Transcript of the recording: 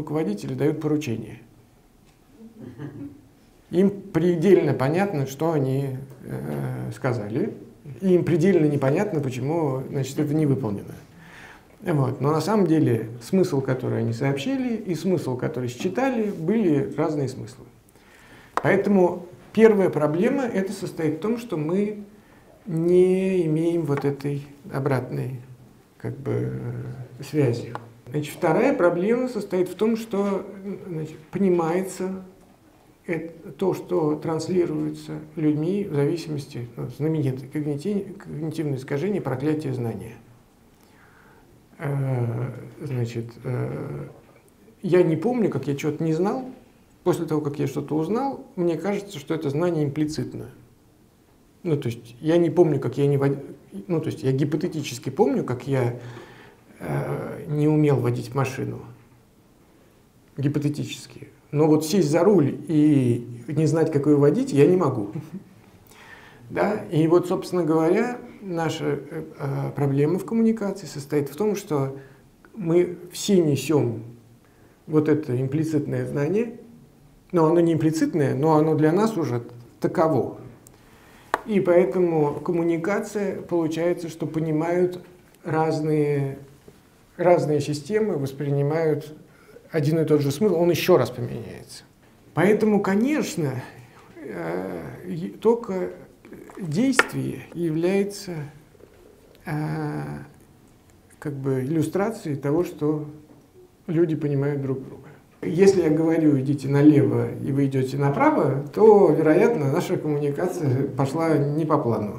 руководители дают поручения. Им предельно понятно, что они э, сказали, и им предельно непонятно, почему значит, это не выполнено. Вот. Но на самом деле смысл, который они сообщили, и смысл, который считали, были разные смыслы. Поэтому первая проблема это состоит в том, что мы не имеем вот этой обратной как бы, связи. Значит, вторая проблема состоит в том, что значит, понимается это, то, что транслируется людьми в зависимости, ну, знаменитое когнитивное искажение проклятие знания. Э, значит, э, я не помню, как я что-то не знал. После того, как я что-то узнал, мне кажется, что это знание имплицитно. Ну, то есть я не помню, как я не. Ну, то есть я гипотетически помню, как я э, не умел водить машину. Гипотетически. Но вот сесть за руль и не знать, как ее водить, я не могу. Да? И вот, собственно говоря, наша э, э, проблема в коммуникации состоит в том, что мы все несем вот это имплицитное знание, но оно не имплицитное, но оно для нас уже таково. И поэтому коммуникация получается, что понимают разные, разные системы, воспринимают один и тот же смысл, он еще раз поменяется. Поэтому, конечно, э, только действие является как бы иллюстрацией того, что люди понимают друг друга. Если я говорю, идите налево, и вы идете направо, то, вероятно, наша коммуникация пошла не по плану.